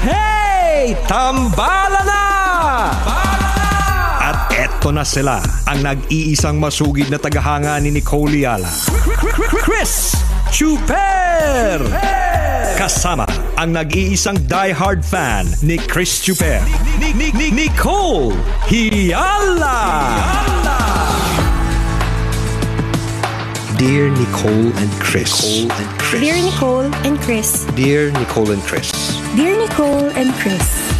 Hey! Tambala na! At eto na sila, ang nag-iisang masugid na tagahanga ni Nicole Yala. Chris Chuper! Kasama ang nag-iisang die-hard fan ni Chris Chuper. Ni- ni- ni- Nicole Hiala! Dear Nicole and Chris. Nicole and Chris. Dear Nicole and Chris. Dear Nicole and Chris. Dear Nicole and Chris.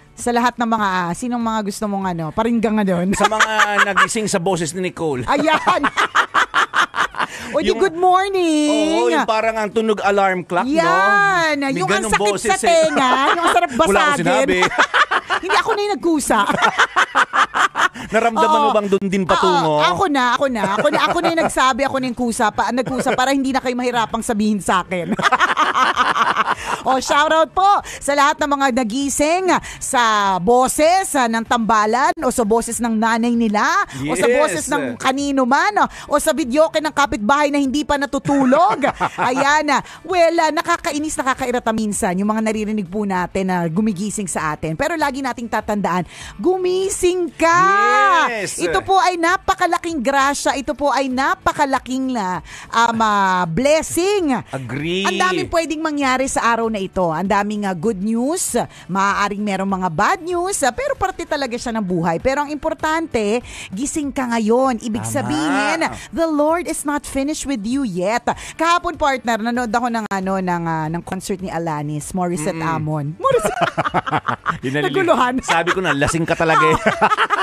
sa lahat ng mga ah, sinong mga gusto mong ano, paringgang nga doon. Sa mga nagising sa boses ni Nicole. Ayan. o di Yung- good morning. Oo, yung parang ang tunog alarm clock, Yan. no? May Yung ang ganong sakit boses sa eh. tenga. Yung ang sarap basagin. Wala akong sinabi. Hindi ako na yung nagkusa. Naramdaman mo Oo. bang doon din patungo? Oo, ako na, ako na. Ako na, ako na yung nagsabi, ako na yung kusa, pa, nagkusa para hindi na kayo mahirapang sabihin sa akin. o, shoutout po sa lahat ng mga nagising sa boses ah, ng tambalan o sa boses ng nanay nila o sa Yes. boses ng kanino man o, o sa videoke ng kapitbahay na hindi pa natutulog. Ayan na. Well, ah, nakakainis, nakakairata minsan yung mga naririnig po natin na gumigising sa atin. Pero lagi nating tatandaan, gumising ka! Yes. Ito po ay napakalaking grasya. Ito po ay napakalaking na um, ah, blessing. Agree. Ang daming pwedeng mangyari sa araw na ito. Ang daming ah, good news. Maaaring merong mga bad news. ah, pero parte talaga siya ng buhay. Pero ang importante, gising ka ngayon. Ibig Tama. sabihin, the Lord is not finished with you yet. Kahapon partner, nanood ako ng ano ng ah, ng concert ni Alanis, Morissette Amon. Morissette. Naguluhan. Sabi ko na, lasing ka talaga eh.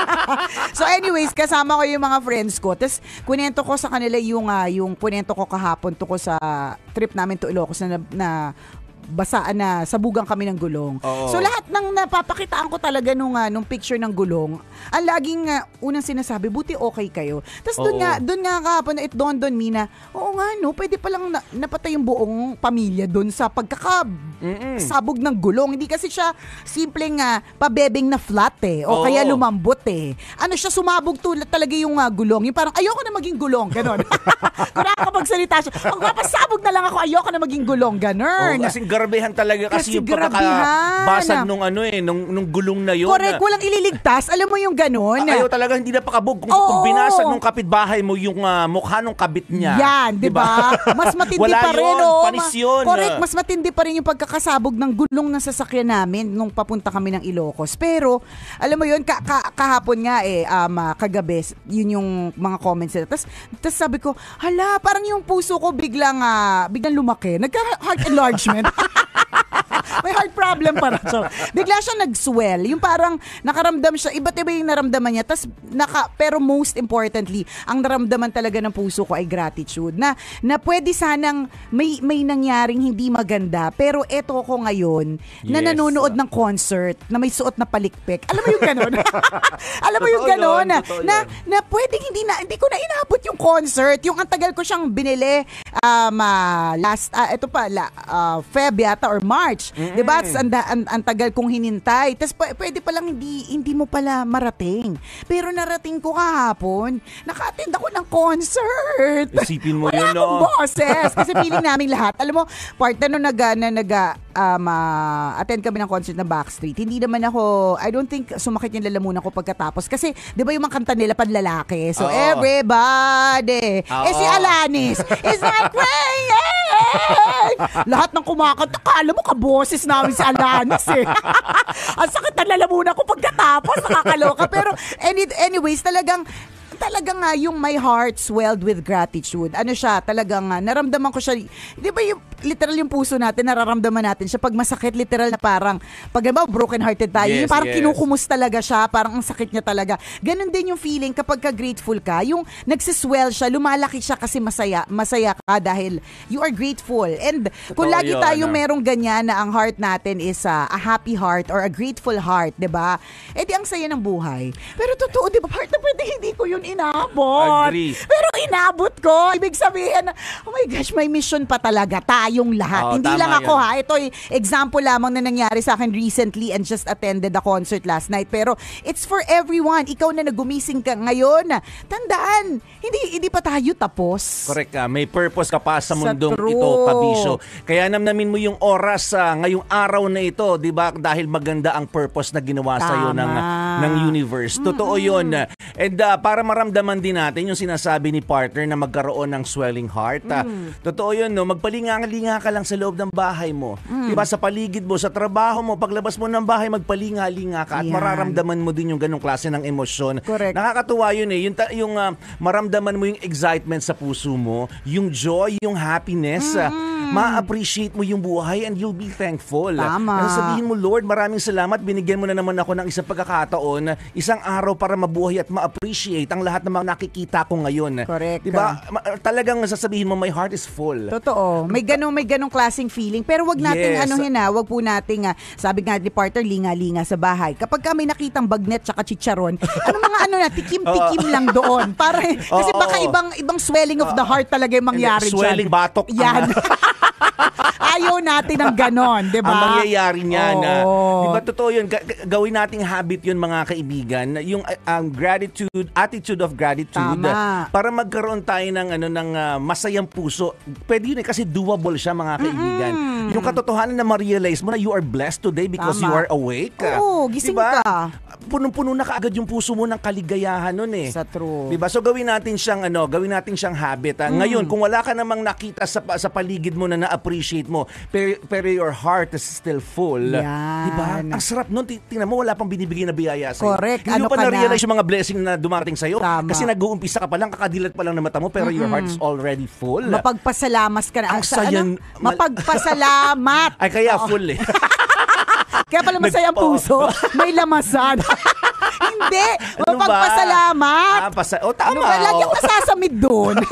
so anyways, kasama ko yung mga friends ko. Tapos kunento ko sa kanila yung ah, yung kunento ko kahapon to ko sa trip namin to Ilocos na, na basaan na sabugan kami ng gulong. Oo. So lahat ng napapakitaan ko talaga nung ah, nung picture ng gulong, ang laging ah, unang sinasabi, buti okay kayo. Tapos doon Oo. nga, doon nga kahapon it dawned on me na, oo nga no, pwede palang na, napatay yung buong pamilya doon sa pagkaka sabog ng gulong. Hindi kasi siya simpleng ah, pabebeng na flat eh o Oo. kaya lumambot eh. Ano siya sumabog tulad talaga yung ah, gulong. Yung parang ayoko na maging gulong, ganon. Kung nakakapagsalita siya, magpapasabog na lang ako, ayoko na maging gulong, ganon. kasing garbehan talaga kasi, Kasi yung grabehan. pagkakabasag nung ano eh, nung, nung gulong na yun. Correct, na- walang ililigtas. Alam mo yung ganon. Ayaw talaga hindi na pakabog. Kung, kung binasag nung kapitbahay mo yung ah, mukha nung kabit niya. Yan, di ba? Mas matindi Wala pa rin. yun, oh. panis yun. Correct, mas matindi pa rin yung pagkakasabog ng gulong ng sasakyan namin nung papunta kami ng Ilocos. Pero, alam mo yun, ka- ka- kahapon nga eh, um, ah, kagabi, yun yung mga comments nila. Tapos, tapos sabi ko, hala, parang yung puso ko biglang, ah, biglang lumaki. Nagka-heart enlargement. May heart problem para so, Bigla siya nag-swell. Yung parang nakaramdam siya, iba't iba yung naramdaman niya. Tas, naka, pero most importantly, ang naramdaman talaga ng puso ko ay gratitude. Na, na pwede sanang may, may nangyaring hindi maganda. Pero eto ko ngayon, na Yes. nanonood ng concert, na may suot na palikpik. Alam mo yung ganon? Alam mo yung yun, Na, na, na pwedeng hindi na, hindi ko na inabot yung concert. Yung ang tagal ko siyang binili um, ah, last, ah, ito pa, la, ah, Feb yata or March. Di ba? Ang, ang, ang tagal kong hinintay. Tapos p- pwede palang hindi, hindi mo pala marating. Pero narating ko kahapon. Naka-attend ako ng concert. Isipin mo Wala yun, no? boses. Kasi feeling namin lahat. Alam mo, partner nung nag, na, nag um, ah, attend kami ng concert na Backstreet, hindi naman ako, I don't think sumakit yung lalamunan ko pagkatapos. Kasi, di ba yung mga kanta nila panlalaki? So, Oo. everybody. Eh, si Oo. Alanis. It's like rain. Lahat ng kumakanta, kala mo kaboses namin si Alanis eh. Ang sakit ng lalamunan ko pagkatapos, nakakaloka. Pero any, anyways, talagang talagang nga yung my heart swelled with gratitude. Ano siya, talagang nga, naramdaman ko siya. Di ba yung literal yung puso natin, nararamdaman natin siya pag masakit, literal na parang, pag ba broken hearted tayo, Yes, yung parang yes. kinukumus talaga siya, parang ang sakit niya talaga. Ganon din yung feeling kapag ka grateful ka, yung nagsiswell siya, lumalaki siya kasi masaya, masaya ka dahil you are grateful. And kung Totoo lagi yun, tayong ah. merong ganyan na ang heart natin is ah, a happy heart or a grateful heart, 'di ba? Eh di ang saya ng buhay. Pero totoo, 'di ba? Heart na pwede hindi ko yun inabot. Agree. Pero inabot ko. Ibig sabihin, oh my gosh, may mission pa talaga tayong lahat. Oo, hindi lang ako yun. ha. Ito ay example lamang na nangyari sa akin recently and just attended a concert last night. Pero it's for everyone. Ikaw na nagumising ka ngayon. Tandaan, hindi hindi pa tayo tapos. Correct ka. May purpose ka pa sa Sa mundong true. ito, kabisyo. Kaya namnamin mo yung oras sa ngayong araw na ito, 'di ba? Dahil maganda ang purpose na ginawa sa iyo ng ng universe. Totoo 'yon. And uh, para maramdaman din natin yung sinasabi ni partner na magkaroon ng swelling heart. ah, Mm. Totoo 'yun, no? Magpalinga-linga ka lang sa loob ng bahay mo. Mm. 'Di ba? Sa paligid mo, sa trabaho mo, paglabas mo ng bahay, magpalinga-linga ka at Yan. mararamdaman mo din yung ganong klase ng emosyon. Correct. Nakakatuwa yun eh. Yung, ta- yung ah, maramdaman mo yung excitement sa puso mo, yung joy, yung happiness. ah, ma-appreciate mo yung buhay and you'll be thankful. Tama. Kasi sabihin mo, Lord, maraming salamat. Binigyan mo na naman ako ng isang pagkakataon, isang araw para mabuhay at ma-appreciate ang lahat ng mga nakikita ko ngayon. Correct. Di ba? Ma- Talagang sasabihin mo, my heart is full. Totoo. May ganong may ganong klaseng feeling. Pero wag nating Yes. ano na, wag po nating ah, sabi nga ni partner linga-linga sa bahay. Kapag ka may nakitang bagnet tsaka chicharon, ano mga ano na tikim-tikim lang doon. Para kasi baka ibang ibang swelling of the heart talaga yung mangyari swelling dyan. batok. Yan. Ayaw natin ng ganon, di ba? Ang mangyayari niyan. na, Oo. di ba totoo yun? Ga- ga- gawin nating habit yun mga kaibigan. Yung ang gratitude, attitude of gratitude. Tama. Para magkaroon tayo ng, ano, ng uh, masayang puso. Pwede yun eh, kasi doable siya mga kaibigan. Yung katotohanan na ma-realize mo na you are blessed today because Tama. you are awake. Oo, gising Diba? ka. Punong-puno na kaagad yung puso mo ng kaligayahan nun eh. Sa true. Diba? So gawin natin siyang ano, gawin natin siyang habit. ah. Ngayon, kung wala ka namang nakita sa sa paligid mo na na-appreciate mo, pero, pero your heart is still full. Yan. Diba? Ang sarap nun. Ti- Tingnan mo, wala pang binibigay na biyaya sa'yo. Correct. Hindi Ano mo pa na? na-realize yung mga blessing na dumating sa'yo. Tama. Kasi nag-uumpisa ka pa lang, kakadilat pa lang na mata mo, pero your heart is already full. Mapagpasalamat ka na. Ang Sa- saya- ano? Mapagpasalamat. Ay, kaya full eh. Kaya pala masaya ang puso, may lamasan. Hindi, Ano ba? mapagpasalamat. Ah, pasa- oh, tama. Ano ba, lagi oh. ako masasamid doon.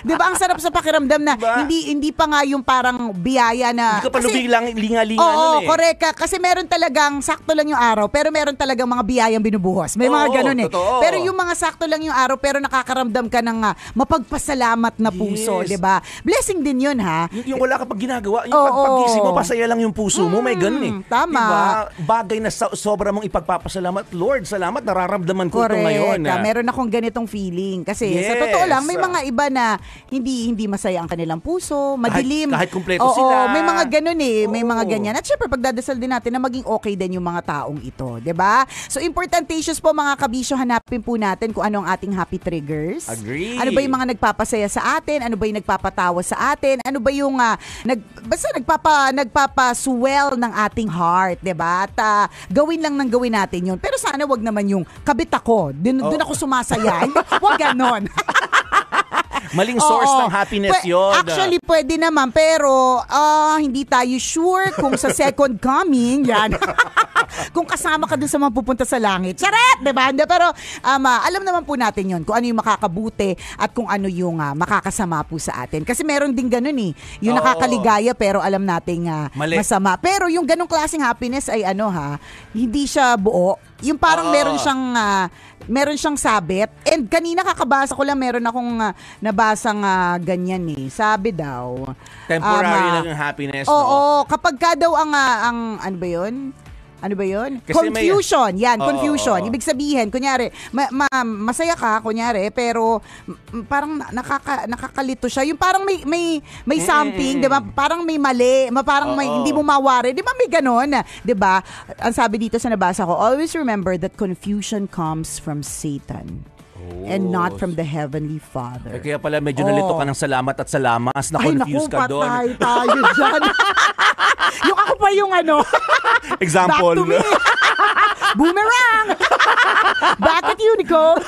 'Di ba ang sarap sa pakiramdam na Diba? hindi hindi pa nga yung parang biyaya na Hindi ka pa lubilang linga-linga Oo, nun eh. correct ka. Kasi meron talagang sakto lang yung araw, pero meron talagang mga biyayang binubuhos. May mga Oo, ganun eh. totoo. Pero yung mga sakto lang yung araw, pero nakakaramdam ka ng ah, mapagpasalamat na puso, Yes. 'di ba? Blessing din yun ha. Yung, yung wala ka pag ginagawa, yung Oo. pag pagising mo, pasaya lang yung puso mo, may ganun eh. Mm, tama. Diba? Bagay na sa, sobra mong ipagpapasalamat. Lord, salamat, nararamdaman ko ito Correct. ngayon. Ah, ah. meron akong ganitong feeling. Kasi sa Yes. totoo lang, may mga iba na hindi hindi masaya ang kanilang puso, madilim. kahit kumpleto Oo, sila. may mga ganun eh. May mga Oo. ganyan. At syempre, pagdadasal din natin na maging okay din yung mga taong ito. 'di ba? So, importantacious po mga kabisyo, hanapin po natin kung ano ang ating happy triggers. Agree. Ano ba yung mga nagpapasaya sa atin? Ano ba yung nagpapatawa sa atin? Ano ba yung ah, nag basta nagpapa nagpapa-swell ng ating heart, 'di ba? At ah, gawin lang ng gawin natin 'yun. Pero sana wag naman yung kabit ako. Dun, dun ako sumasaya. Wag ganon. Maling source Oo. ng happiness Pwe- yun. Actually, pwede naman. Pero, ah, hindi tayo sure kung sa second coming, yan. kung kasama ka dun sa mga pupunta sa langit. Charet! Diba? Hindi, Pero, um, ah, alam naman po natin yun. Kung ano yung makakabuti at kung ano yung ah, makakasama po sa atin. Kasi meron din ganun eh. Yung Oo. nakakaligaya pero alam nating ah, Mali. masama. Pero yung ganung klaseng happiness ay ano ha, hindi siya buo. Yung parang Oo. meron siyang ah, meron siyang sabit. And kanina kakabasa ko lang meron akong ah, nabasang ah, ganyan eh. Sabi daw. Temporary um, lang yung happiness. Oo, no? kapag ka daw ang ah, ang ano ba 'yun? Ano ba yun? Kasi may- confusion. Yan, Oo, confusion. oo. Ibig sabihin, kunyari, ma- ma- masaya ka, kunyari, pero mm, parang na- nakaka, nakakalito siya. Yung parang may may may something, 'di ba? Parang may mali, ma- parang may Oo. hindi mo mawari. 'Di ba may ganon? 'Di ba? Ang sabi dito sa nabasa ko, always remember that confusion comes from Satan and not from the heavenly Father. Eh, kaya pala medyo nalito ka ng salamat at salamas. Ay, naku, Na-confuse ka doon. patay tayo dyan. yung ako pa yung ano, Example. back to me. Boomerang! you, Nicole.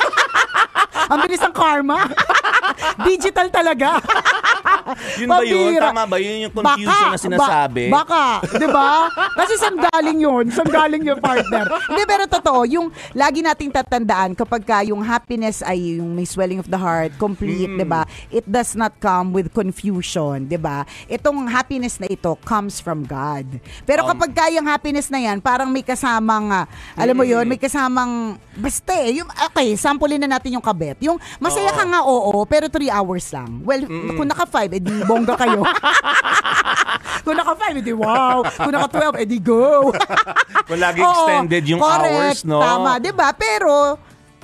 Ang bilis ng karma. Digital talaga. Yun ba yun? Tama ba yun yung confusion na sinasabi? Ba- baka, 'di ba? Kasi saan galing 'yun? Saan galing yung partner? Hindi pero totoo, yung lagi nating tatandaan kapag ka yung happiness ay yung may swelling of the heart, complete, Mm. 'di ba? It does not come with confusion, 'di ba? Itong happiness na ito comes from God. Pero Um, kapag ka yung happiness na yan, parang may kasamang ah, alam mo Mm. 'yun, may kasamang basta eh, yung okay, samplein na natin yung kabet. Yung masaya ka nga oo, pero 3 hours lang. Well, kung naka 5, edi bongga kayo. Kung naka 5, edi wow. Kung naka 12, edi go. Kung lagi extended yung correct, hours, no? Tama, 'di ba? Pero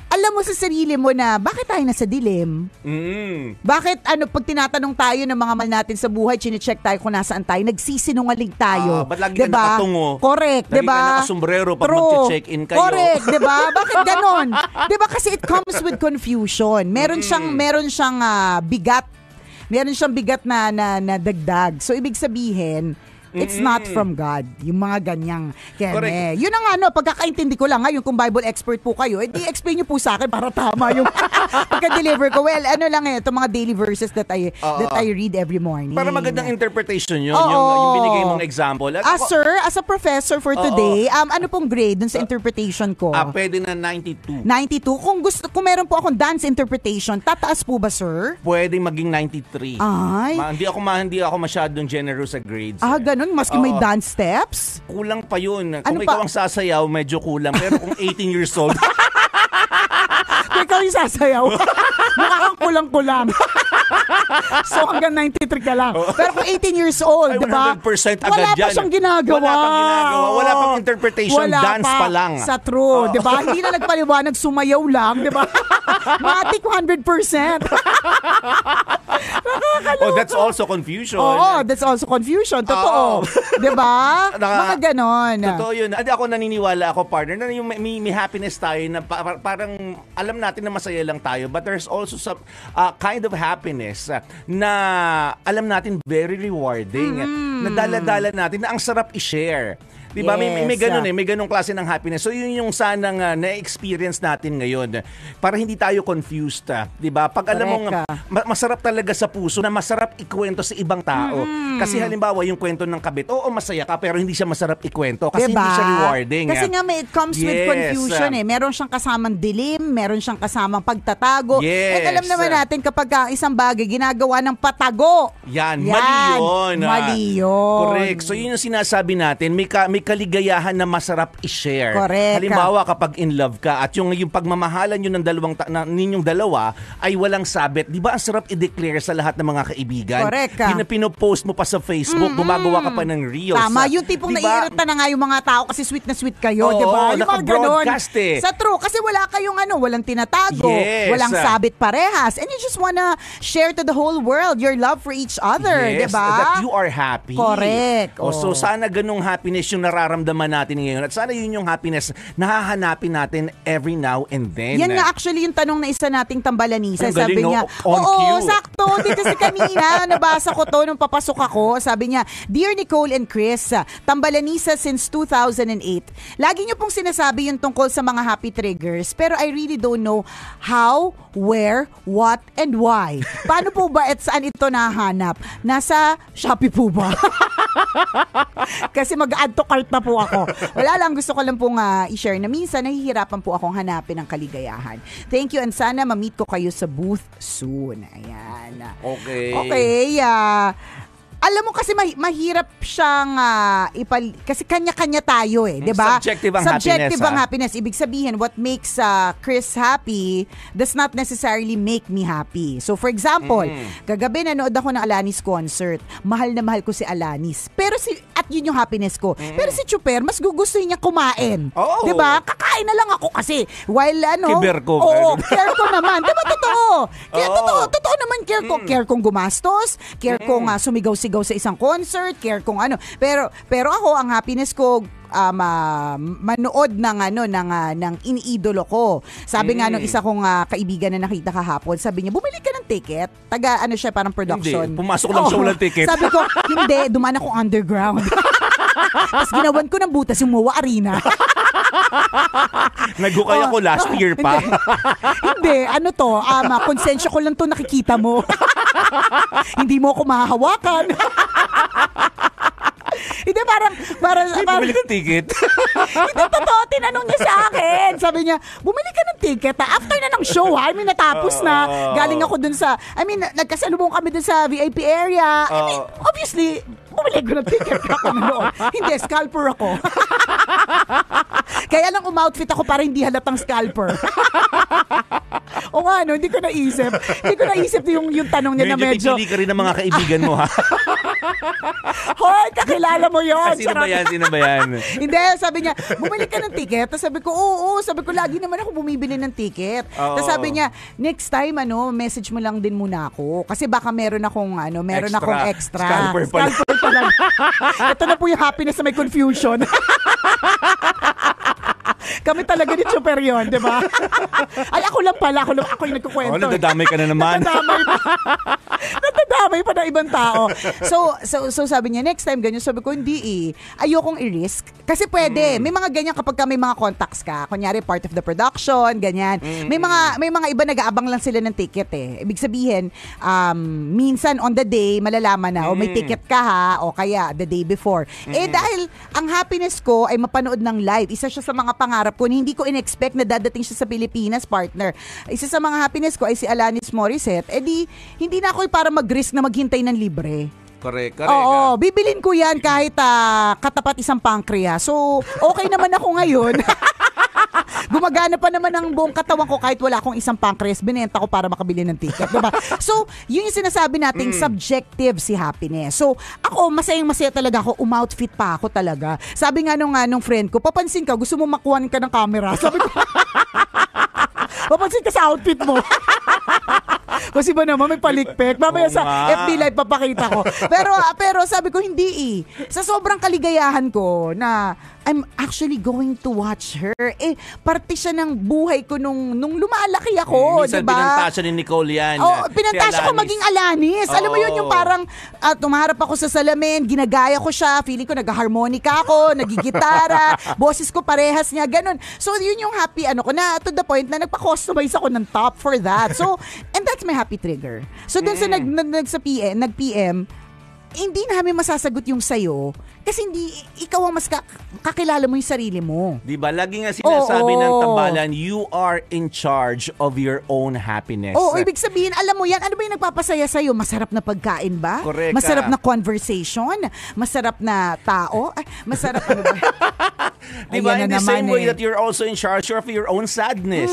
alam mo sa sarili mo na bakit tayo nasa dilim? Mm. Bakit ano pag tinatanong tayo ng mga mal natin sa buhay, chine-check tayo kung nasaan tayo, nagsisinungaling tayo. Ah, ba't lagi ka Diba? nakatungo? Correct, Lagi 'di ba? ka nakasombrero pag True. magche-check-in kayo. Correct, 'di ba? Bakit ganon? 'Di ba kasi it comes with confusion. Meron siyang meron siyang ah, bigat. Meron siyang bigat na, na na dagdag. So ibig sabihin, It's not from God. Yung mga ganyang. Correct. Yun ang ano, pagkakaintindi ko lang ngayon kung Bible expert po kayo, edi explain niyo po sa akin para tama yung pagka-deliver ko. Well, ano lang eh, itong mga daily verses that I Oo. that I read every morning. Para magandang interpretation yun, Oo. yung, yung binigay mong example. At Ah, ako- sir, as a professor for Oo. today, um, ano pong grade dun sa interpretation ko? Ah, pwede na 92. 92. Kung gusto, kung meron po akong dance interpretation, tataas po ba, sir? Pwede maging 93. Ay. Ma, hindi ako ma, hindi ako masyadong generous sa grades. Ah, eh. Ganun. Maski may Oo. dance steps? Kulang pa yun. Kung Ano ikaw pa? ang sasayaw, medyo kulang. Pero kung 18 years old, ikaw yung sasayaw, mukha kang kulang-kulang. so hanggang 93 ka lang. Pero kung 18 years old, di ba? 100% agad Wala pa yan. siyang ginagawa. Wala pang ginagawa. Wala pang interpretation. Wala Dance pa lang. Sa true, di ba? Hindi na nagpaliwanag, sumayaw lang, di ba? Matik 100%. oh, that's also confusion. Oo, that's also confusion. Totoo. Oo. di ba? Mga ganon. Totoo yun. Hindi ako naniniwala ako, partner, na yung may, may, happiness tayo na pa- pa- parang alam natin na masaya lang tayo but there's also some uh, kind of happiness uh, na alam natin very rewarding. Na dala-dala natin na ang sarap i-share. Di ba? May, may, may Yes. ganun eh. May ganung klase ng happiness. So yun yung sanang uh, na-experience natin ngayon. Para hindi tayo confused. ah. Di ba? Pag alam mong ka. ma- masarap talaga sa puso na masarap ikwento sa ibang tao. Kasi halimbawa yung kwento ng kabit, oo masaya ka pero hindi siya masarap ikwento kasi Diba? hindi siya rewarding. Kasi ah. nga may it comes with Yes, confusion ah. eh. Meron siyang kasamang dilim, meron siyang kasamang pagtatago. Yes. At alam naman natin kapag ang isang bagay ginagawa ng patago. Yan, mali yun. ah. Mali yun. Correct. So yun yung sinasabi natin, may, ka, may kaligayahan na masarap i-share. Correct. Halimbawa kapag in love ka at yung, yung pagmamahalan yun ng dalawang ta- na, ninyong dalawa ay walang sabit. Di ba ang sarap i-declare sa lahat ng mga kaibigan? Correct ka. Pinopost mo pa sa Facebook, gumagawa ka pa ng reels. Tama, ah. yung tipong Di ba? naiirita na nga yung mga tao kasi sweet na sweet kayo, Oo, di ba? Yung mga eh. Sa true, kasi wala kayong ano, walang tinatago, Yes. walang sabit parehas, and you just wanna share to the whole world your love for each other, di Yes, ba? that you are happy. Correct. O, so Oh. sana ganung happiness yung nararamdaman natin ngayon. At sana yun yung happiness na hahanapin natin every now and then. Yan nga actually yung tanong na isa nating tambalanisa. Ang Sabi niya, no? On oo, cue." sakto. Di kasi kanina, nabasa ko to nung papasok ako. Sabi niya, Dear Nicole and Chris, tambalanisa since 2008. Lagi niyo pong sinasabi yung tungkol sa mga happy triggers, pero I really don't know how, where, what, and why. Paano po ba at saan ito nahanap? Nasa Shopee po ba? Kasi mag-add to cart na po ako. Wala lang, gusto ko lang pong ah, i-share na minsan nahihirapan po akong hanapin ang kaligayahan. Thank you and sana ma-meet ko kayo sa booth soon. Ayan. Okay. Okay. ah, alam mo kasi mahi- mahirap siyang ah, ipal kasi kanya-kanya tayo eh, 'di ba? Subjective ang Subjective happiness, ang ah. happiness. Ibig sabihin what makes ah, Chris happy does not necessarily make me happy. So for example, kagabi nanood ako ng Alanis concert. Mahal na mahal ko si Alanis. Pero si at yun yung happiness ko. Pero si Chuper mas gugustuhin niya kumain. Oo. 'Di ba? Kakain na lang ako kasi while ano Kiber ko. Oo, care ko naman. Di ba totoo? Kaya Oo. totoo, care ko. Care kong gumastos, care kong ah, sumigaw-sigaw sa isang concert, care kong ano. Pero pero ako ang happiness ko um, ah, manood ng ano ng ah, ng iniidolo ko. Sabi nga nung isa kong ah, kaibigan na nakita kahapon, sabi niya, "Bumili ka ng ticket." Taga ano siya parang production. Hindi, pumasok lang siya, Oo. walang ticket. Sabi ko, "Hindi, dumaan ako underground." Tapos ginawan ko ng butas yung Moa Arena. Nagukay ako last year pa. Hindi, ano to, ah, konsensya ko lang to nakikita mo. Hindi mo ako mahahawakan. Hindi, parang, parang, Ay, parang, bumili ng ticket. Hindi, totoo, tinanong niya sa akin. Sabi niya, bumili ka ng ticket ha? After na ng show ha? I mean, natapos na. Galing ako dun sa, I mean, nagkasalubong kami dun sa VIP area. I mean, obviously, bumili ko ng ticket ako nanood. Hindi, scalper ako. Kaya lang umoutfit ako para hindi halatang scalper. o nga, no, hindi ko naisip. Hindi ko naisip yung, yung tanong niya na Medyo medyo, ka rin ng mga kaibigan mo, ha? Hoy, kakilala mo yun. Ah, Sino ba yan? Sino ba yan? Hindi, sabi niya, bumili ka ng ticket. Tapos sabi ko, oo, oo. Sabi ko, lagi naman ako bumibili ng ticket. Tapos sabi niya, next time, ano, message mo lang din muna ako. Kasi baka meron akong, ano, meron Extra. akong extra. Scalper pala. Scalper pala. Ito na po yung happiness na may confusion. Kami talaga ni Super yun, di ba? Ay, ako lang pala. Ako, lang, ako yung nagkukwento. Oh, nadadamay ka na naman. Natadamay pa. Natadamay pa na ibang tao. So, so, so sabi niya, next time ganyan. Sabi ko, hindi eh. Ayokong i-risk. Kasi pwede. Mm. May mga ganyan kapag ka may mga contacts ka. Kunyari, part of the production, ganyan. May mga may mga iba nag-aabang lang sila ng ticket eh. Ibig sabihin, um, minsan on the day, malalaman na, o may Mm. ticket ka ha, o kaya the day before. Eh dahil ang happiness ko ay mapanood ng live. Isa siya sa mga pangarap ko hindi ko in-expect na dadating siya sa Pilipinas, partner. Isa sa mga happiness ko ay si Alanis Morissette. Eh di, hindi na ako para mag-risk na maghintay ng libre. Correct, correct. Oo, bibilin ko yan kahit ah, katapat isang pancreas. So, okay naman ako ngayon. Gumagana pa naman ang buong katawan ko kahit wala akong isang pancreas. Binenta ko para makabili ng ticket. Diba? So, yun yung sinasabi nating subjective si happiness. So, ako, masayang masaya talaga ako. Umoutfit pa ako talaga. Sabi nga nung, nga nung friend ko, papansin ka, gusto mo makuha ka ng camera. Sabi ko, papansin ka sa outfit mo. Kasi ba naman may palikpik. Mamaya Oo sa nga. FB live papakita ko. Pero ah, pero sabi ko hindi eh. Sa sobrang kaligayahan ko na I'm actually going to watch her. Eh, parte siya ng buhay ko nung, nung lumalaki ako, Minsan di ba? pinantasya ni Nicole yan. Oh, Si pinantasya ko maging Alanis. Alam mo yun, yung parang ah, tumaharap ako sa salamin, ginagaya ko siya, feeling ko nag-harmonica ako, nagigitara, boses ko parehas niya, ganun. So, yun yung happy ano ko na to the point na nagpa-customize ako ng top for that. So, and that's my happy trigger. So, dun sa nag, Mm. nag, nag sa PM, nag-PM, hindi namin masasagot yung sayo kasi hindi ikaw ang mas ka- kakilala mo yung sarili mo. Di ba? Lagi nga sinasabi Oo. ng tambalan, you are in charge of your own happiness. Oo, ibig sabihin, alam mo yan, ano ba yung nagpapasaya sa'yo? Masarap na pagkain ba? Correct, Masarap ah. na conversation? Masarap na tao? Ay, masarap ano ba? Di ba? Ayan In na the naman same way eh. that you're also in charge of your own sadness.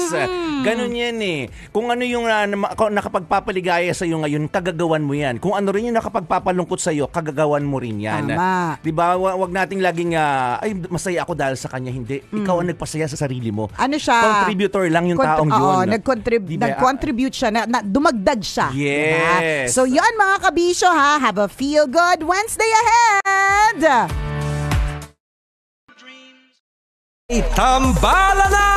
Ganun yan eh. Kung ano yung uh, nama- ko- nakapagpapaligaya sa iyo ngayon, kagagawan mo yan. Kung ano rin yung nakapagpapalungkot sa iyo, kagagawan mo rin yan. Tama. Di ba? Wa- Wag nating laging, ah, ay, masaya ako dahil sa kanya. Hindi. Ikaw ang nagpasaya sa sarili mo. Ano siya? Contributor lang yung Contr- taong Oo, yun. nag-contrib- Di ba? nag-contribute siya, na, na, dumagdag siya. Yes. Diba? So yan mga kabisyo ha, have a feel good Wednesday ahead! Tambala na!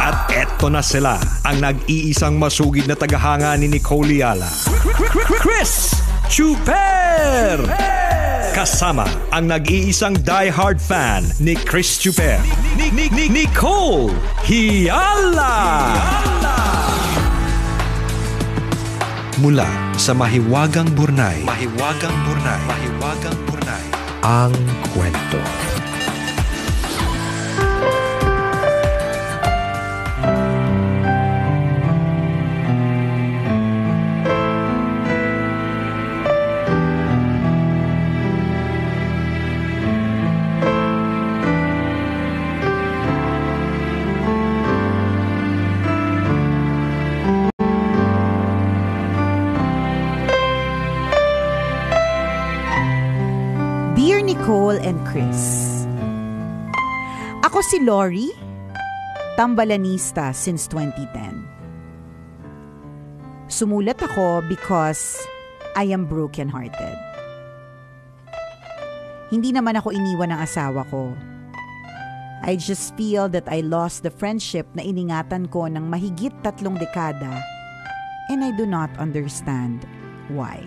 At eto na sila, ang nag-iisang masugid na tagahanga ni Nicole Yala. Chris Chuper! Kasama ang nag-iisang die-hard fan ni Chris Chuper. Ni- ni- ni- Nicole Hiala! Mula sa Mahiwagang Burnay. Mahiwagang Burnay. Mahiwagang Burnay. Ang kwento. Si Lori, tambalanista since 2010. Sumulat ako because I am broken-hearted. Hindi naman ako iniwan ng asawa ko. I just feel that I lost the friendship na iningatan ko ng mahigit tatlong dekada and I do not understand why.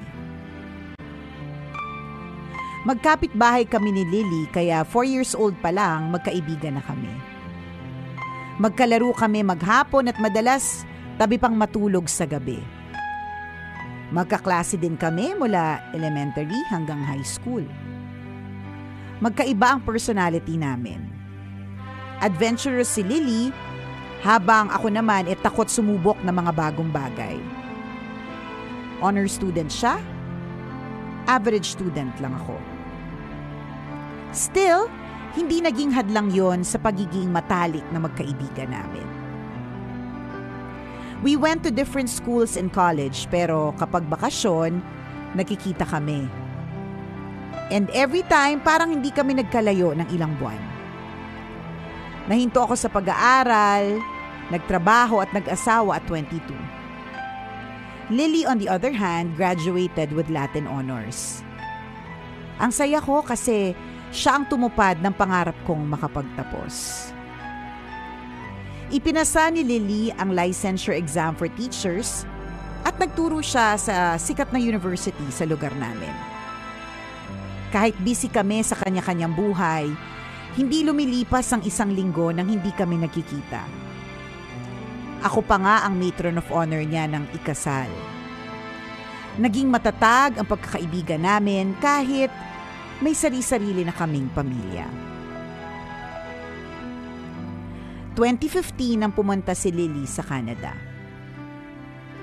Magkapit bahay kami ni Lily kaya 4 years old pa lang magkaibigan na kami. Magkalaro kami maghapon at madalas tabi pang matulog sa gabi. Magkaklase din kami mula elementary hanggang high school. Magkaiba ang personality namin. Adventurous si Lily, habang ako naman ay takot sumubok ng mga bagong bagay. Honor student siya, average student lang ako. Still, hindi naging hadlang yon sa pagiging matalik na magkaibigan namin. We went to different schools in college pero kapag bakasyon, nakikita kami. And every time, parang hindi kami nagkalayo ng ilang buwan. Nahinto ako sa pag-aaral, nagtrabaho at nag-asawa at 22. Lily on the other hand, graduated with Latin honors. Ang saya ko kasi siya ang tumupad ng pangarap kong makapagtapos. Ipinasa ni Lily ang licensure exam for teachers at nagturo siya sa sikat na university sa lugar namin. Kahit busy kami sa kanya-kanyang buhay, hindi lumilipas ang isang linggo nang hindi kami nagkikita. Ako pa nga ang matron of honor niya ng ikasal. Naging matatag ang pagkakaibigan namin kahit may sari-sarili na kaming pamilya. 2015 nang pumunta si Lily sa Canada.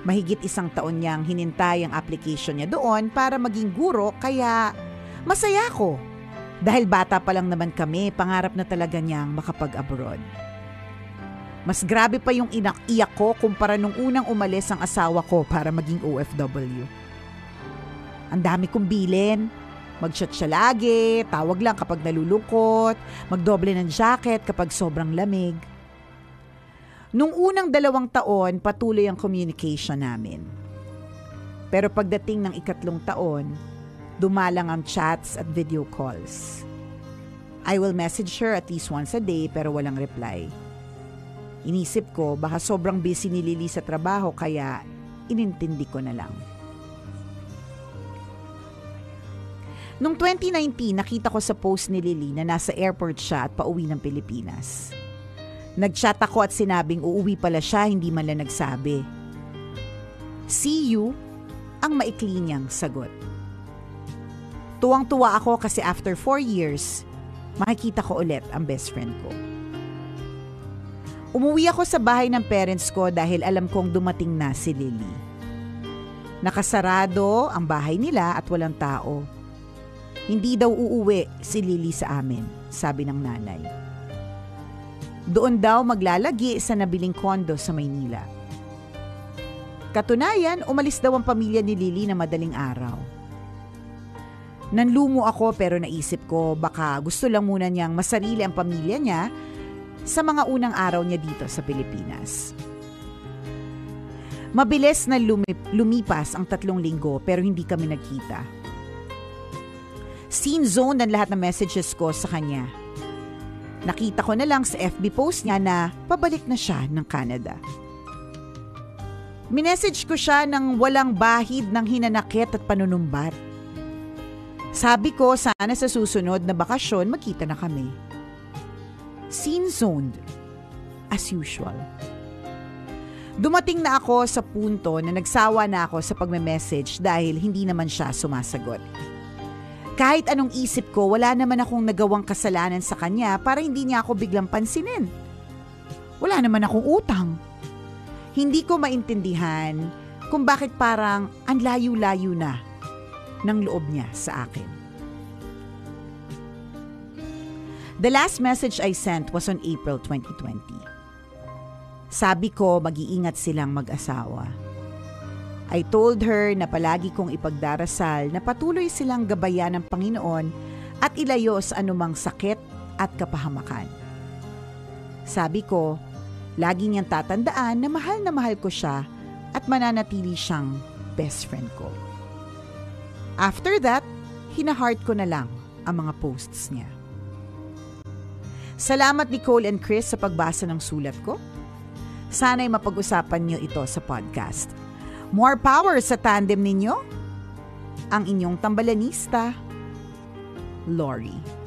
Mahigit isang taon niyang hinintay ang application niya doon para maging guro kaya masaya ako. Dahil bata pa lang naman kami, pangarap na talaga niyang makapag-abroad. Mas grabe pa yung inak-iyak ko kumpara nung unang umalis ang asawa ko para maging OFW. Ang dami kong bilin. Mag-chat siya lagi, tawag lang kapag nalulungkot, magdoble ng jacket kapag sobrang lamig. Nung unang dalawang taon, patuloy ang communication namin. Pero pagdating ng ikatlong taon, dumalang ang chats at video calls. I will message her at least once a day pero walang reply. Inisip ko baka sobrang busy ni Lily sa trabaho kaya inintindi ko na lang. Noong 2019, nakita ko sa post ni Lily na nasa airport siya at pauwi ng Pilipinas. Nagchat ako at sinabing uuwi pala siya, hindi man lang nagsabi. See you, ang maikli niyang sagot. Tuwang-tuwa ako kasi after 4 years, makikita ko ulit ang best friend ko. Umuwi ako sa bahay ng parents ko dahil alam kong dumating na si Lily. Nakasarado ang bahay nila at walang tao. Hindi daw uuwi si Lily sa amin, sabi ng nanay. Doon daw maglalagi sa nabiling kondo sa Maynila. Katunayan, umalis daw ang pamilya ni Lily na madaling araw. Nanlumo ako pero naisip ko baka gusto lang muna niyang masarili ang pamilya niya sa mga unang araw niya dito sa Pilipinas. Mabilis na lumip- lumipas ang tatlong linggo pero hindi kami nagkita. Scene zone ang lahat ng messages ko sa kanya. Nakita ko na lang sa FB post niya na pabalik na siya ng Canada. Minessage ko siya ng walang bahid ng hinanakit at panunumbat. Sabi ko sana sa susunod na bakasyon magkita na kami. Scene zoned as usual. Dumating na ako sa punto na nagsawa na ako sa pagme-message dahil hindi naman siya sumasagot. Kahit anong isip ko, wala naman akong nagawang kasalanan sa kanya para hindi niya ako biglang pansinin. Wala naman akong utang. Hindi ko maintindihan kung bakit parang ang layo-layo na ng loob niya sa akin. The last message I sent was on April 2020. Sabi ko mag-iingat silang mag-asawa. I told her na palagi kong ipagdarasal na patuloy silang gabayan ng Panginoon at ilayo sa anumang sakit at kapahamakan. Sabi ko, lagi niyang tatandaan na mahal na mahal ko siya at mananatili siyang best friend ko. After that, hinaheart ko na lang ang mga posts niya. Salamat Nicole and Chris sa pagbasa ng sulat ko. Sana'y mapag-usapan niyo ito sa podcast. More power sa tandem ninyo. Ang inyong tambalanista, Lori.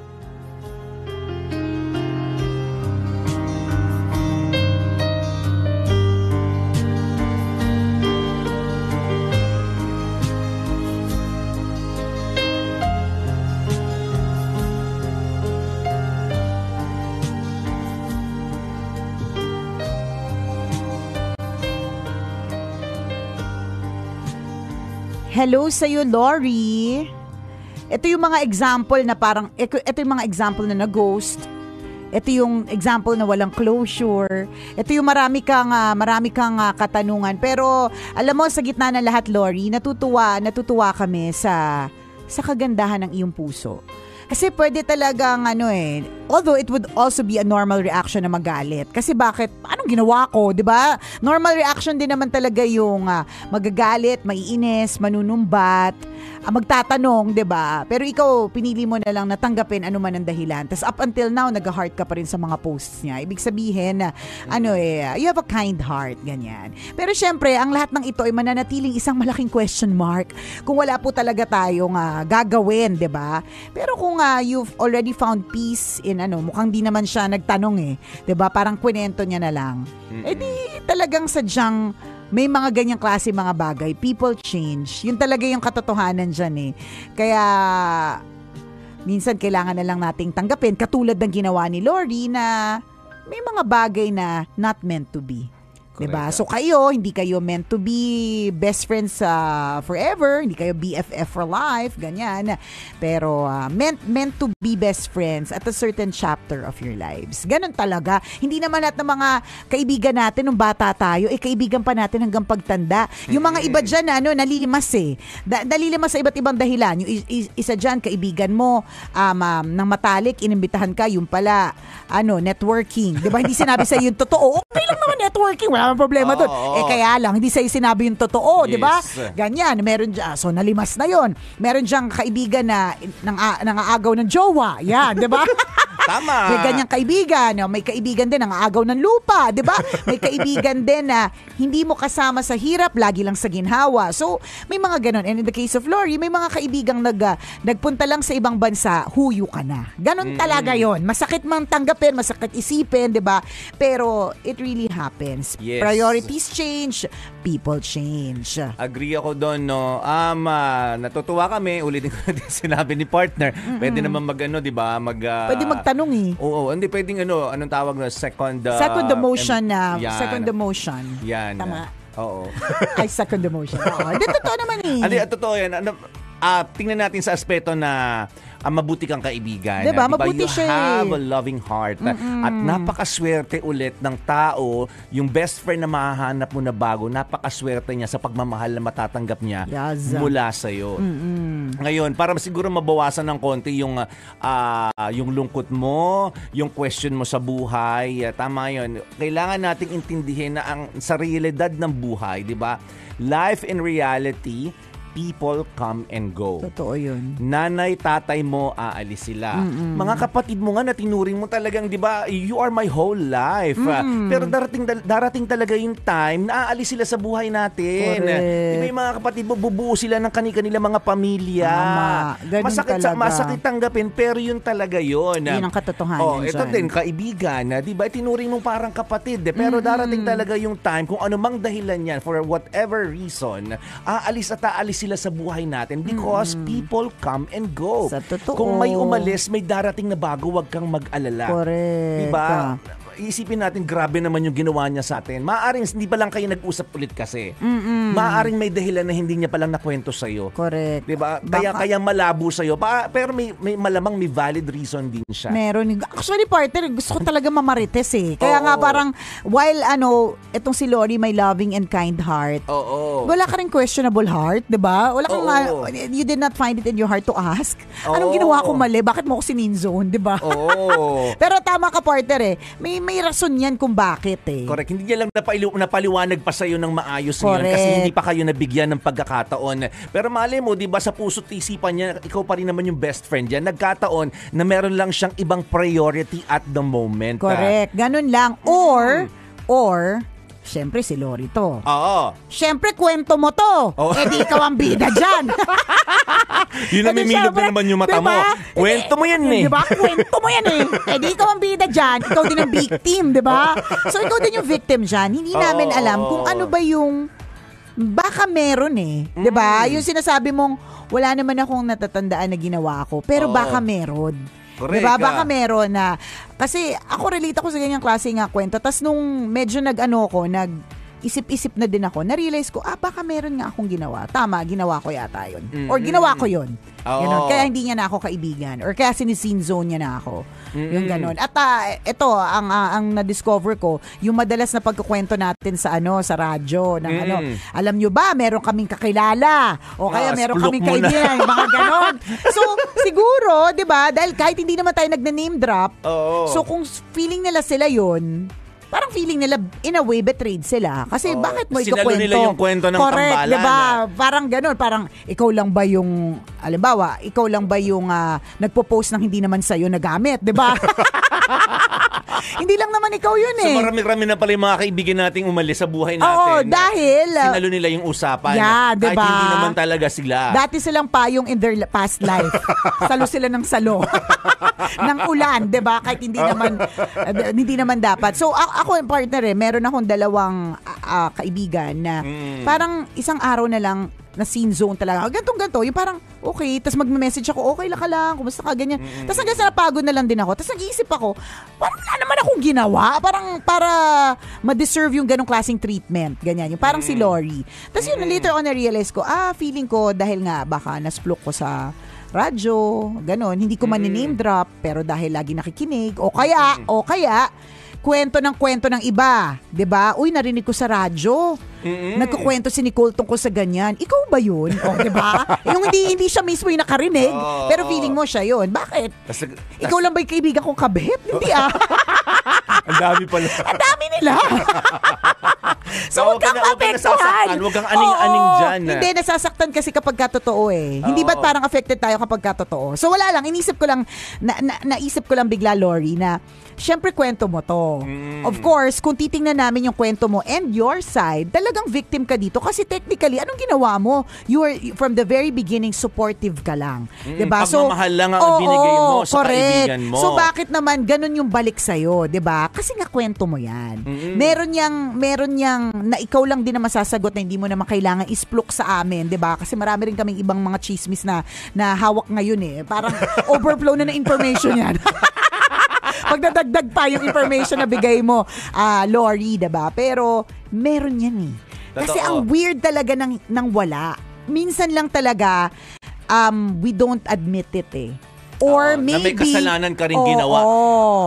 Hello sa'yo, Lori. Ito yung mga example na parang, ito yung mga example na na-ghost. Ito yung example na walang closure. Ito yung marami kang, ah, marami kang ah, katanungan. Pero alam mo, sa gitna ng lahat, Lori, natutuwa, natutuwa kami sa, sa kagandahan ng iyong puso. Kasi pwede talagang ano eh, although it would also be a normal reaction na magalit. Kasi bakit, anong ginawa ko, di ba? Normal reaction din naman talaga yung ah, magagalit, maiinis, manunumbat, ah, magtatanong, di ba? Pero ikaw, pinili mo na lang natanggapin ano man ang dahilan. Tapos up until now, nag-heart ka pa rin sa mga posts niya. Ibig sabihin na, ano eh, you have a kind heart, ganyan. Pero syempre, ang lahat ng ito ay mananatiling isang malaking question mark kung wala po talaga tayong ah, gagawin, di ba? Pero kung ah, you've already found peace in ano, mukhang di naman siya nagtanong eh. 'Di ba Parang kwento niya na lang. Eh di talagang sadyang may mga ganyang klase mga bagay. People change. Yun talaga yung katotohanan dyan eh. Kaya minsan kailangan na lang nating tanggapin katulad ng ginawa ni Lori na may mga bagay na not meant to be. Diba? Correct. So kayo, hindi kayo meant to be best friends uh, forever, hindi kayo BFF for life, ganyan. Pero uh, meant, meant to be best friends at a certain chapter of your lives. Ganon talaga. Hindi naman lahat ng mga kaibigan natin nung bata tayo, eh kaibigan pa natin hanggang pagtanda. Yung mga iba dyan, ano, nalilimas eh. Da- nalilimas sa iba't ibang dahilan. Yung is- is- isa dyan, kaibigan mo, um, um, ng matalik, inimbitahan ka, yung pala, ano, networking. Di ba? Hindi sinabi sa yung totoo. Okay lang naman networking. Wala namang problema Oo, doon. oo. Eh kaya lang, hindi sa'yo sinabi yung totoo, di ba? Yes. Ganyan. Meron dyan, so nalimas na yon. Meron diyang kaibigan na nang, nangaagaw ng jowa. Yan, di ba? Tama. May ganyang kaibigan. no? May kaibigan din ang aagaw ng lupa, 'di ba? May kaibigan din na hindi mo kasama sa hirap, lagi lang sa ginhawa. So, may mga ganon. And in the case of Lori, may mga kaibigang nag, ah, nagpunta lang sa ibang bansa, huyo ka na. Ganon talaga yon. Masakit mang tanggapin, masakit isipin, 'di ba? Pero it really happens. Yes. Priorities change, people change. Agree ako doon, no. Um, ah, natutuwa kami, ulitin ko na din sinabi ni partner. Pwede naman mag ano, 'di ba? Mag ah, Pwede magtanong eh. Oo, hindi pwedeng ano, anong tawag na second ah, Second demotion em- na, yan. second demotion. Yan. Tama. Oo. Ay, second demotion. Oo. Hindi, totoo naman eh. Ah, totoo yan. Ano, ah, tingnan natin sa aspeto na ah, mabuti kang kaibigan. Diba? Ah, Mabuti you siya eh. have a loving heart. At napakaswerte ulit ng tao, yung best friend na mahahanap mo na bago, napakaswerte niya sa pagmamahal na matatanggap niya Yes. mula sa iyo. Ngayon, para siguro mabawasan ng konti yung ah, yung lungkot mo, yung question mo sa buhay, ah, tama 'yon. Kailangan nating intindihin na ang sa realidad ng buhay, 'di ba? Life in reality, people come and go. Totoo yun. Nanay, tatay mo, aalis sila. Mga kapatid mo nga na tinuring mo talagang, di ba, you are my whole life. Ah, Pero darating, darating talaga yung time na aalis sila sa buhay natin. Correct. Di ba yung mga kapatid mo, bubuo sila ng kani-kanila mga pamilya. Tama. Masakit, sa, talaga. masakit tanggapin, pero yun talaga yun. Yun ang katotohanan Oh, ito dyan. din, kaibigan, na, di ba, tinuring mo parang kapatid. Eh, pero darating talaga yung time, kung anumang dahilan yan, for whatever reason, aalis at aalis sila sa buhay natin because people come and go. Sa totoo. Kung may umalis, may darating na bago, wag kang mag-alala. Correct. Diba? Isipin natin, grabe naman yung ginawa niya sa atin. Maaring hindi pa lang kayo nag-usap ulit kasi. Maaring may dahilan na hindi niya palang nakwento sa'yo. Correct. Diba? Kaya, Baka- kaya malabo sa'yo. Pa, pero may, may malamang may valid reason din siya. Meron. Actually, partner, gusto ko talaga mamarites eh. Kaya Oo. nga parang, while ano, itong si Lori may loving and kind heart, Oo. wala ka rin questionable heart, di ba? Wala kang, Oo. ah, you did not find it in your heart to ask. Anong Oo. ginawa ko mali? Bakit mo ako sininzone, di ba? Oo. Pero tama ka, partner eh. May, may rason yan kung bakit eh. Correct. Hindi niya lang napailu- napaliwanag pa sa'yo ng maayos Correct. ngayon kasi hindi pa kayo nabigyan ng pagkakataon. Pero mali mo, di ba sa puso't isipan niya, ikaw pa rin naman yung best friend niya. Nagkataon na meron lang siyang ibang priority at the moment. Correct. Ganun lang. Or, or, Siyempre, si Lori to. Oo. Siyempre, kwento mo to. Oh. Eh di ikaw ang bida dyan. Yun Eh, namimilog na naman yung mata mo. diba? Kwento mo yan eh. Di ba? Kwento mo yan eh. Eh di ikaw ang bida dyan. Ikaw din ang victim, di ba? So ikaw din yung victim dyan. Hindi namin Oo. alam kung ano ba yung baka meron eh. 'Di ba? Mm. Yung sinasabi mong wala naman akong natatandaan na ginawa ko, pero Oo. baka meron. Correct 'Di ba? ka. Baka meron na kasi ako relate ako sa ganyang klase nga kwento. Tapos nung medyo nag-ano ko, nag isip-isip na din ako, na-realize ko, ah, baka meron nga akong ginawa. Tama, ginawa ko yata yun. Or Mm-mm. ginawa ko yun. Oo. Ganon. Kaya hindi niya na ako kaibigan. Or kaya siniseen zone niya na ako. Yung Mm-mm. ganon. At ah, ito, ang, ah, ang na-discover ko, yung madalas na pagkukwento natin sa ano sa radyo, ng Mm. ano, alam nyo ba, meron kaming kakilala. O kaya Ah, meron kaming kaibigan. mga ganon. So, siguro, di ba, dahil kahit hindi naman tayo nagna-name drop, Oo. so kung feeling nila sila yun, parang feeling nila in a way betrayed sila. Kasi Oo. bakit mo ikukwento? nila yung kwento ng Correct, tambalan, di ba? ah. Parang ganun, parang ikaw lang ba yung, alimbawa, ikaw lang ba yung ah, nagpo-post ng hindi naman sa'yo nagamit, di ba? hindi lang naman ikaw yun So eh. marami-rami na pala yung mga kaibigan nating umalis sa buhay natin. Oo, dahil, ah, Sinalo nila yung usapan. Yeah, Kahit diba? hindi naman talaga sila. Dati silang payong in their past life. salo sila ng salo. ng ulan, 'di ba? Kahit hindi naman uh, hindi naman dapat. So ako yung partner eh, meron akong dalawang ah, kaibigan na Mm. parang isang araw na lang na scene zone talaga. Gantong ganto, yung parang okay, tapos magme-message ako, okay lang ka lang, kumusta ka, ganyan. Tapos hanggang sa napagod na lang din ako. Tapos nag-iisip ako, parang wala naman akong ginawa. Parang para ma-deserve yung ganong klaseng treatment. Ganyan. Yung parang si Lori. Tapos yun, later on na-realize ko, ah, feeling ko dahil nga baka nasplok ko sa radyo, ganon. Hindi ko man name drop, pero dahil lagi nakikinig, o kaya, o kaya, kwento ng kwento ng iba, 'di ba? Uy, narinig ko sa radyo. Nagkukwento si Nicole tungkol sa ganyan. Ikaw ba 'yun? O, 'di ba? yung hindi hindi siya mismo yung nakarinig, Oo. pero feeling mo siya 'yun. Bakit? Tas, Ikaw lang ba yung kaibigan kong kabit? Hindi ah. ang dami pala. Ang dami nila. so, Huwag huwag ka kang na- huwag kang aning-aning Oo. dyan, ah. Hindi, nasasaktan kasi kapag katotoo eh. Hindi ba't Oo. parang affected tayo kapag katotoo? So, wala lang. Inisip ko lang, na, na, naisip ko lang bigla, Lori, na syempre kwento mo to. Mm. Of course, kung titingnan namin yung kwento mo and your side, talagang victim ka dito. Kasi technically, anong ginawa mo? You were, from the very beginning, supportive ka lang. Mm, diba? pagmamahal lang ang oo, binigay mo sa correct. kaibigan mo. So, bakit naman ganun yung balik sa'yo, 'di ba? Kasi nga kwento mo 'yan. Meron yang meron yang na ikaw lang din na masasagot na hindi mo naman kailangan isplok sa amin, 'di ba? Kasi marami rin kaming ibang mga chismis na na hawak ngayon eh. Parang overflow na ng information 'yan. Pagdadagdag pa yung information na bigay mo, ah Lori, 'di ba? Pero meron 'yan eh. Kasi Totoo. ang weird talaga ng ng wala. Minsan lang talaga um we don't admit it eh. Or na maybe may kasalanan ka rin Oo, ginawa.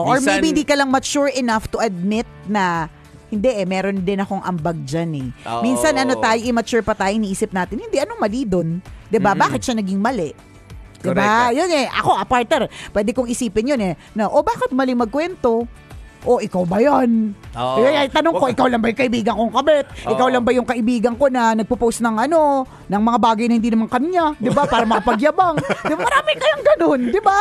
Or Minsan- maybe hindi ka lang mature enough to admit na hindi eh, meron din akong ambag dyan eh. Oo. Minsan ano tayo, immature pa tayo, iniisip natin, hindi, anong mali dun? 'Di ba Bakit siya naging mali? 'Di ba Correct. Yun eh, ako, a partner, pwede kong isipin yun eh, na, o bakit mali magkwento? O ikaw ba yan? Oo. Kaya tanong ko, ikaw lang ba yung kaibigan kong kabit? Ikaw Oo. lang ba yung kaibigan ko na nagpo-post ng ano, ng mga bagay na hindi naman kanya, 'di ba? Para makapagyabang. 'Di ba? Marami kayang ganun, 'di ba?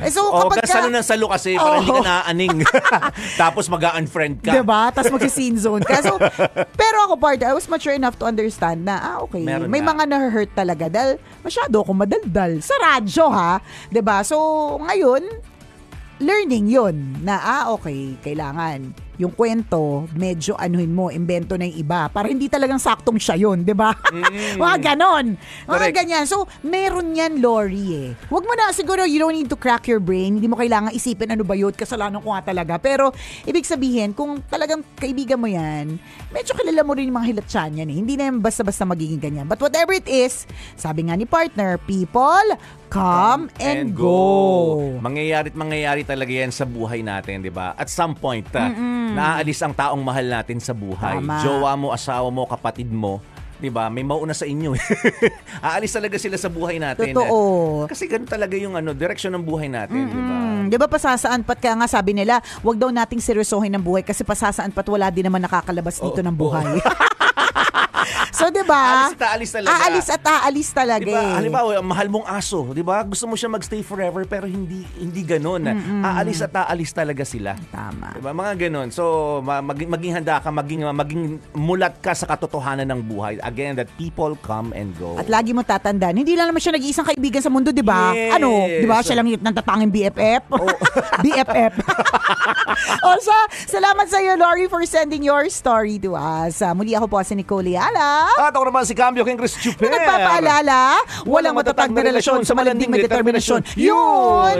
Eh, so Oh, kapag ka, ng salo kasi para hindi ka naaaning. Tapos mag-unfriend ka. Diba? Tapos mag-scene zone ka. So, pero ako part, I was mature enough to understand na, ah, okay, Meron may na. mga na-hurt talaga dahil masyado akong madaldal. Sa radyo, ha? 'Di ba So, ngayon, learning yon na, ah, okay, kailangan yung kwento, medyo anuhin mo, invento na yung iba. Para hindi talagang saktong siya yun, di ba? mga ganon. Mga Correct. ganyan. So, meron yan, Lori eh. Huwag mo na, siguro, you don't need to crack your brain. Hindi mo kailangan isipin ano ba yun, kasalanan ko nga talaga. Pero, ibig sabihin, kung talagang kaibigan mo yan, medyo kilala mo rin yung mga hilatsyan yan eh. Hindi na yan basta-basta magiging ganyan. But whatever it is, sabi nga ni partner, people, come and, go. Mangyayari't mangyayari talaga yan sa buhay natin, di ba? At some point, ah, naaalis ang taong mahal natin sa buhay. Tama. Jowa mo, asawa mo, kapatid mo. Di ba? May mauna sa inyo. Aalis talaga sila sa buhay natin. Totoo. Kasi ganun talaga yung ano, direksyon ng buhay natin, di ba? Di ba pasasaan pat kaya nga sabi nila, wag daw nating seryosohin ng buhay kasi pasasaan pat wala din naman nakakalabas dito Oo, ng buhay. So, di ba? Aalis at aalis talaga. Aalis at aalis talaga Diba? eh. Halimbawa, mahal mong aso, 'di ba? Gusto mo siya magstay forever pero hindi hindi ganoon. Aalis at aalis talaga sila. Tama. Diba? Mga ganon. So, ma- maging, handa ka, maging, maging mulat ka sa katotohanan ng buhay. Again, that people come and go. At lagi mo tatandaan, hindi lang naman siya nag-iisang kaibigan sa mundo, di ba? Yes. Ano, di ba? Siya lang yung natatanging BFF. Oh. BFF. o sa, salamat sa iyo, Lori, for sending your story to us. Ah, muli ako po si Nicole Yala. At ako naman si Cambio King Chris Chuper. Na nagpapaalala, walang matatag na relasyon sa malanding may determinasyon. Yun!